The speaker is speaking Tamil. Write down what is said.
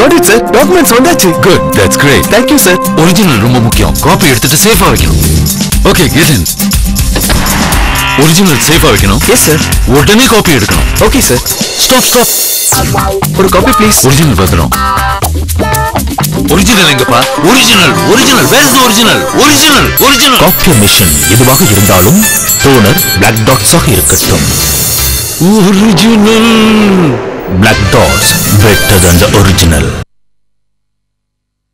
காட் இட் சார் டாக்குமெண்ட்ஸ் வந்தாச்சு good that's great thank you sir original ரொம்ப முக்கியம். காப்பி எடுத்துட்டு சேஃபா வைக்கணும். ஓகே கெட் இன் ஒரிஜினல் சேஃபா வைக்கணும். எஸ் சார் உடனே காப்பி எடுக்கணும். ஓகே சார் ஸ்டாப் ஸ்டாப் ஒரு காப்பி ப்ளீஸ் ஒரிஜினல் பத்திரம் ஒரிஜினல் எங்கப்பா? Original original where is original original original copy machine எதுவாக இருந்தாலும் டோனர் பிளாக் டாட்ஸாக இருக்கட்டும். Original Mac Doors, better than the original.